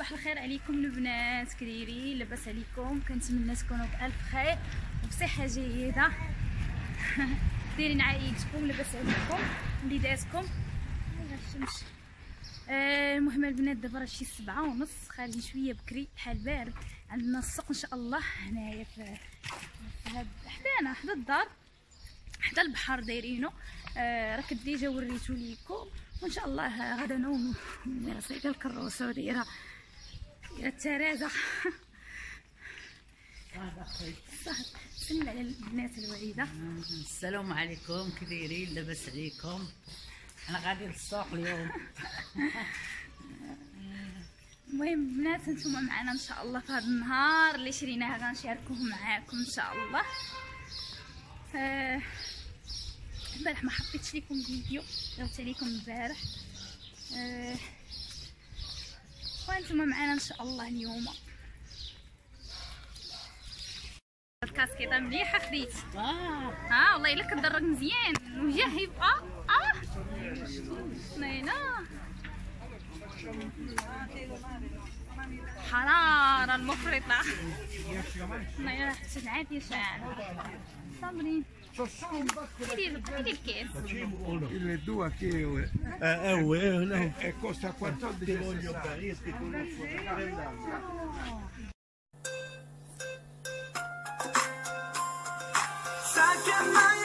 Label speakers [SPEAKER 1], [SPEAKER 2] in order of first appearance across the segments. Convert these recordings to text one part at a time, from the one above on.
[SPEAKER 1] صباح الخير عليكم البنات كريري لاباس عليكم. كنتمنى تكونوا بألف خير وبصحة جيدة. دايرين عايلتكم لاباس عليكم وليداتكم. الشمس. آه المهم البنات دابا راه شي سبعة ونص خارجين شوية بكري الحال بارد. عندنا السوق إن شاء الله هنايا في هاد حدانا حدا الدار حدا البحر دايرينو. آه راك déjà وريتو ليكم وإن شاء الله غدا نوم. صيد الكروسه ودايره دايره الترازه سلم على البنات الوالده
[SPEAKER 2] السلام عليكم كي دايرين لاباس عليكم؟ أنا غادي للسوق اليوم.
[SPEAKER 1] المهم البنات نتوما معنا إن شاء الله في هذا النهار اللي شريناه غنشاركوه معاكم إن شاء الله. آه، البارح ما حطيتش لكم فيديو درت عليكم البارح آه، وأنتم معنا إن شاء الله اليوم. الكاسكيطه مليحه خديت ها والله إلا كدرج مزيان. الوجه يبقى آه. نينا حرارة المفرطة نينا تسعات يا شعر صابرين. C'ho solo un
[SPEAKER 3] bacco da sì, perché? Il 2 a che è?
[SPEAKER 4] Eh, eh, eh, no.
[SPEAKER 3] E costa 14
[SPEAKER 4] voglio
[SPEAKER 5] parischi con il suo
[SPEAKER 1] calendario. Sa che mai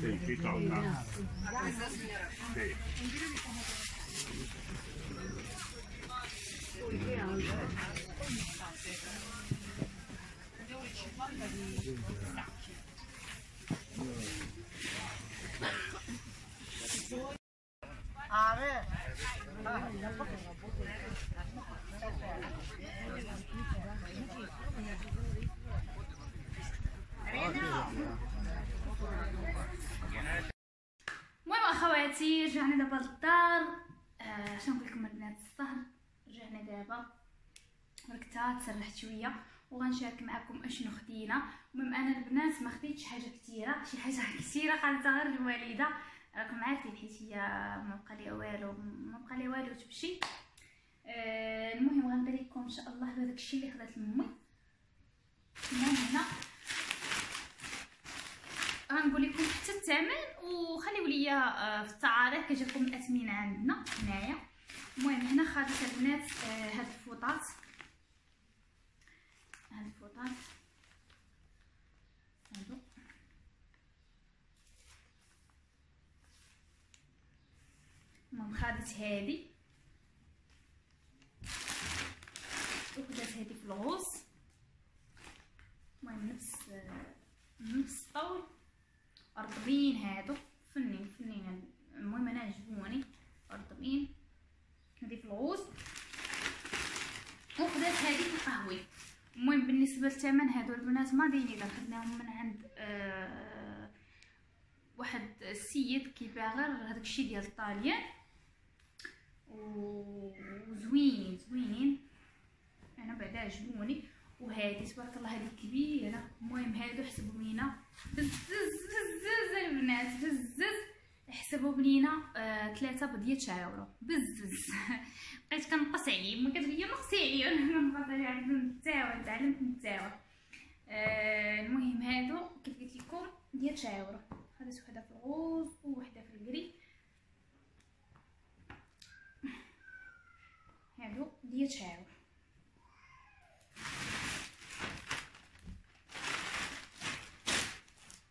[SPEAKER 1] 对，去找他。对。
[SPEAKER 2] 对 اخواتي رجعنا دابا للدار. آه شنو نقول لكم البنات السهر رجعنا دابا. ركتات تسرحت شوية. وغنشارك معكم أشنو خدينا. المهم أنا البنات ما خديتش حاجة كثيره شي حاجة كثيره قالتها غير الوالدة. راكم عارفين حيت هي ما بقى ليها والو ما بقى ليها والو تمشي. آه المهم غنبان لكم إن شاء الله هذاك الشيء اللي خدات لامي المهم هنا غنقول لكم حتى الثمن وخليو ليا آه، في التعاريف كيجيكم الأثمنة عندنا هنايا. المهم هنا خديت البنات آه، هاد الفوطات هاد الفوطات هادو. المهم خديت هادي. وخدات هادي في الغوص. المهم نفس آه، نفس الطول. رطبين هادو. فنين فنين المهم أنا عجبوني. رطبين هادي في الغوص. وخدات هادي القهوي المهم بالنسبة للثمن هادو البنات ما داينين اذا خدناهم من عند آه واحد السيد كيبيع غير هذاك الشيء ديال الطاليان. وزوينين زوينين أنا بعدا عجبوني. وهادي تبارك الله هادي كبيرة. المهم هادو حسبوا بنينا بزز بزز البنات بزز حسبوا آه ثلاثة بدية يورو بزز. بقيت كنقص عليه ما كتقول لي نقصي عليه أنا كنقص عليه عندي نتاوى تعلمت نتاوى آه المهم هادو كيف قلت لكم ديال يورو خديت وحدة في الغوز ووحدة في الكري هادو ديال يورو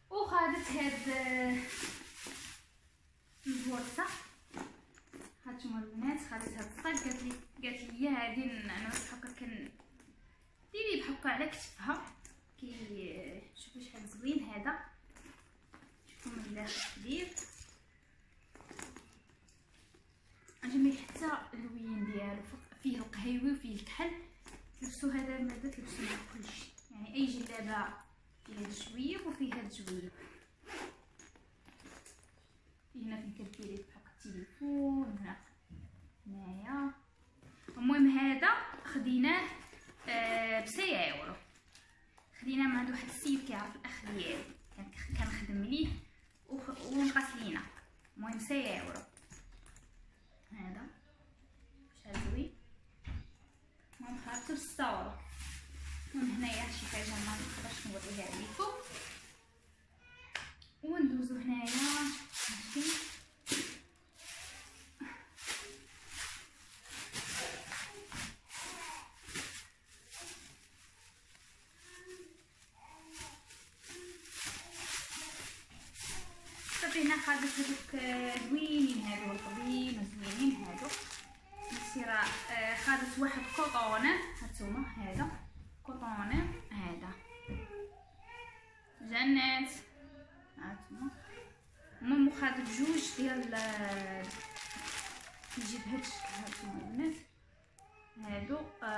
[SPEAKER 2] وخدت هاد البورصة هانتوما البنات خدت هاد الصاج قالت لي قالت لي هادي أنا هكا كن ديري بحكا على كتفها. كي شوفوا شحال زوين هذا. شوفوا من الداخل كبير عجبني حتى اللوين ديالو فيه القهيوي وفيه الكحل. تلبسو هذا المادة تلبسو مع كلشي. يعني أي جلابة فيه هاد الجويب وفيه هاد الجويب فيه هنا فين كديري بحال التليفون هنا هنايا المهم هذا خديناه آه بسبعة يورو خديناه من عند واحد السيد كيعرف الاخ ديالي كان كان خدم ليه وخ- ونقص لينا المهم سبعة يورو هذا شحال زوين المهم خرجتو بستة يورو المهم هنايا شي حاجة ما نقدرش نوريها لكم وندوزو هنايا ماشي خدت هذوك زوينين هادو رطبين وزوينين هادو آه، خدت واحد كوطونة هانتوما هذا. كوطونة هذا. جنات. هانتوما المهم خدت جوج ديال آه، يجي بهاد الشكل هانتوما البنات هادو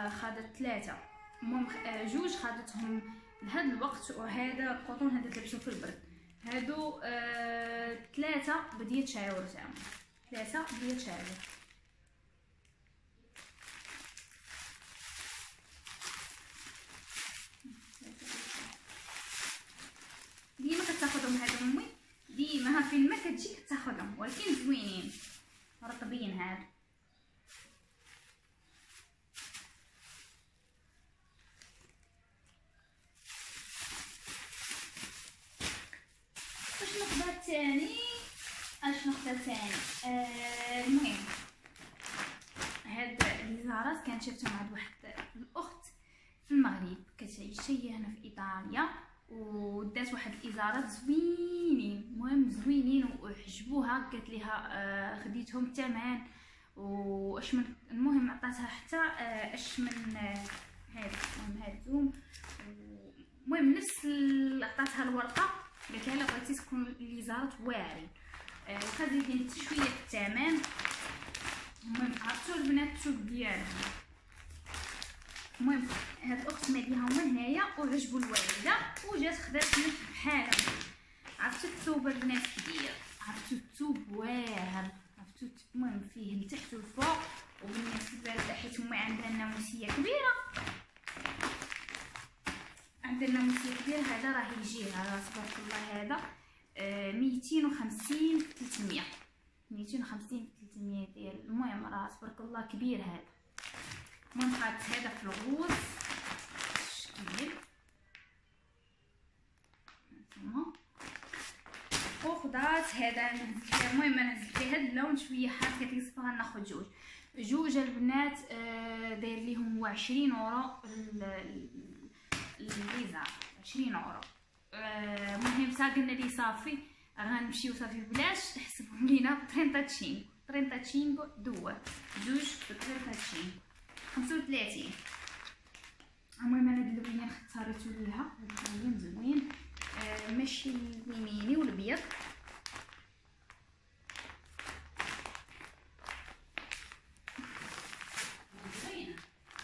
[SPEAKER 2] خدت ثلاثة. آه، جوج خدتهم لهاد الوقت. وهذا القطن هذا تلبسو في البرد. هادو آه، ثلاثة بدية شاور زعما ثلاثة بدية شاور ديما كتاخدهم هادو امي ديما ها فين ما كتجي كتاخدهم ولكن زوينين رطبين هادو اشنو خدا تاني اشنو خدا تاني آه المهم هاد الزهرات كانت شفتهم عند واحد الاخت في المغرب كتعيش هي هنا في ايطاليا الازارات زوينين المهم زوينين وعجبوها قالت ليها آه خديتهم الثمن وأش من المهم عطاتها حتى آه أش من آه هذا المهم هاد زوم المهم نفس عطاتها الورقة. قالت لها بغيتي تكون الازارات واعرين. آه وخديت لي شوية الثمن المهم عرفتوا البنات الثوب ديالها المهم هاد الأخت ماليها هما هنايا وعجبوا الوالدة وجات خدات منه بحالها عرفتوا الثوب البنات كبير. عرفتوا الثوب واعر. عرفتوا الت- المهم فيه لتحت والفوق وبالنسبه حيت هما عندها ناموسية كبيرة. عندنا ناموسية كبيرة هذا راه يجي على تبارك الله هذا آه، 250 في 300 250 في 300 ديال المهم راه تبارك الله كبير هذا. خدت هذا في الغوص هانتوما وخدات هذا نهزت فيها المهم أنا نهزت فيها هذا اللون شوية حار يصفها ناخذ جوج. جوج البنات آه، داير ليهم هو 20 أورو ال- ال- الفيزا 20 أورو. آه، المهم صا قلنا لي صافي. غنمشيو صافي بلاش حسبهم لينا. ب 35 35 دوا. جوج ب 35 35 المهم أنا هاد اللوين اختاريتو ليها. هاد اللوين زوين. آه ماشي اليميني والابيض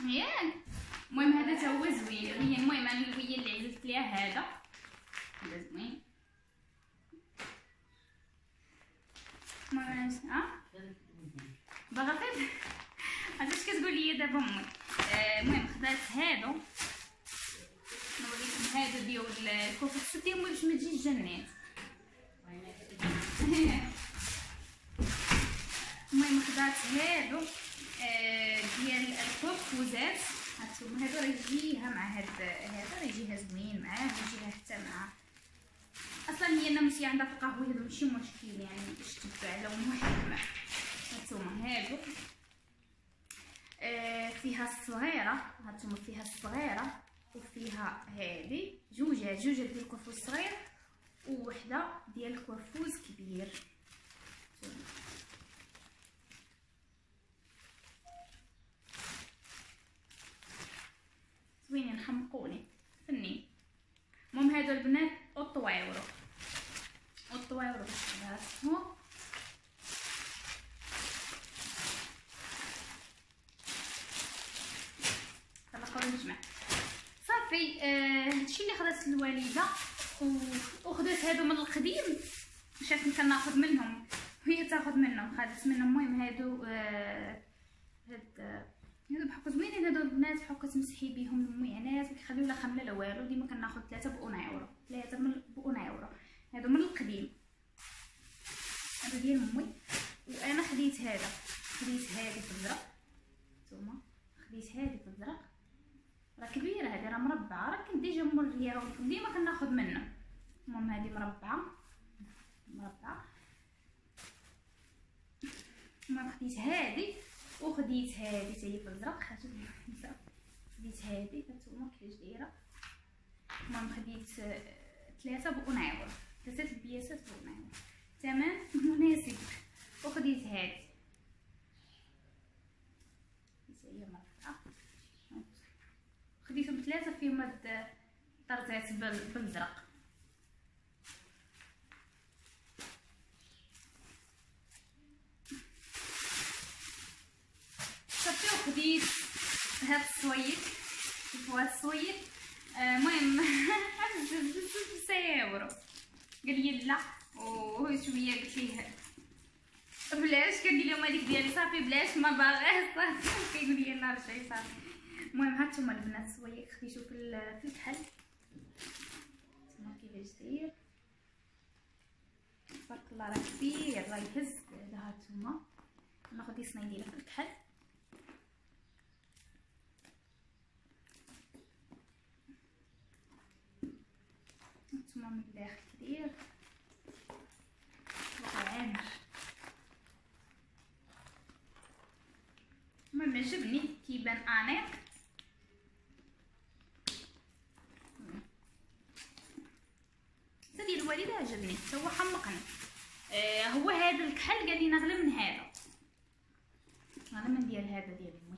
[SPEAKER 2] ياك المهم هذا تا هو زوين. المهم أنا هي اللي عزلت ليها هذا. هذا زوين المهم أنا- ها باغا فين عرفتي اش كتقول لي دابا امي آه، المهم خدات هادو نوريكم هادو ديال الكوفي السدي امي باش ما تجيش جنات المهم خدات هادو آه، ديال الكوكوزات هانتوما هادو راه يجيها مع هاد هذا راه يجيها زوين معاه يجيها حتى مع أصلا هي الناموسيه عندها في القهوة هادو ماشي مشكل يعني باش تبع لون واحد هانتوما هادو. آه، فيها الصغيرة. هانتوما فيها الصغيرة وفيها هذه جوجة جوجة ديال الكوافوز صغير ووحدة ديال الكوافوز كبير هانتوما. زوينين حمقوني فنين المهم هادو البنات اوطو ايورو اوطو ايورو باش خداتهم طلقوا نجمع صافي آه، هادشي اللي خدات الوالده و- وخدات هادو من القديم شافني كناخذ منهم وهي تاخذ منهم خدت منهم المهم هادو آه، هاد آه، هادو بحكم زوينين هادو البنات بحكم تمسحي بيهم المعانات وكيخليو لا والو ديما كناخذ ثلاثة بأون يورو ثلاثة بأون يورو هادو من القديم. هادو ديال امي وأنا خديت هذا. خديت في الزرق نتوما. خديت في الزرق راه كبيرة هذه راه مربعة. راه كنت ديجا موريها ديما كناخذ منه المهم هذه مربعة. مربعة. المهم خديت هذه. وخديت هذه حتى هي في الازرق خاصو الخمسه خديت هذه. هانتوما كيفاش دايرة؟ المهم خديت ثلاثة بأون يورو ثلاثة البياسات بأون يورو تمام مناسب وخديت هي مربعه خديتهم ثلاثة فيهم هاد طرزات بال- بالزرق صافي وخديت هاد شوفوا هاد الصويت آه، المهم بس يورو. قال لي لا وهو شوية قلت ليه. بلاش كندير لهم هذيك ديالي صافي بلاش ما باغاش صافي. كيقول لي لا رجعي صافي المهم هانتوما البنات سويك خديتو في في الكحل تما كيفاش داير. تبارك الله راه كبير راه يهز. هذا هانتوما ناخذ يصني نديرها في الكحل هانتوما من الداخل كبير بقى عامر المهم عجبني كيبان انيق هو حمقني. آه هو هذا الكحل قال لي نغلى من هذا. أنا من ديال هذا ديال أمي.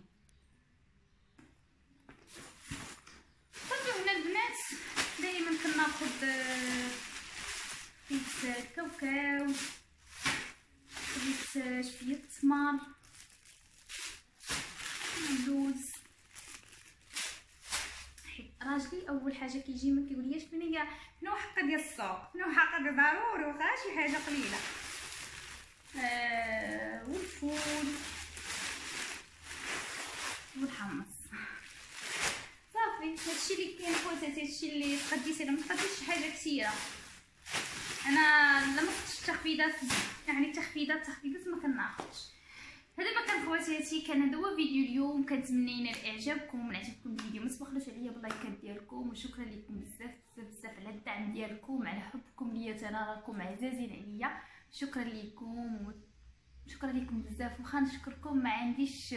[SPEAKER 2] صافي هنا البنات دائما كناخذ خبيز آه، شوية التمر اللوز. راجلي أول حاجة كيجي ما فين هي شنو حقه ديال السوق شنو ديال ضروري وخا شي حاجة قليلة. آه والفول. والحمص. صافي هادشي اللي كاين خواتاتي هادشي اللي تقديتي أنا ما تقديتش حاجة كثيرة. أنا لما كنتش التخفيضات يعني التخفيضات التخفيضات ما كناخذش هذا ما كان خواتاتي كان هذا هو فيديو اليوم. كنتمنى ينال اعجابكم من عجبكم الفيديو. ما تبخلوش عليا باللايكات ديالكم وشكرا لكم بزاف بزاف بزاف على الدعم ديالكم على حبكم ليا أنا راكم عزازين عليا. شكرا لكم و... شكرا لكم بزاف. واخا نشكركم ما عنديش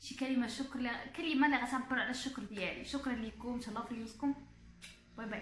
[SPEAKER 2] شي كلمة شكر كلمة اللي غتعبر على الشكر ديالي. شكرا لكم. تهلاو في يوسكم باي باي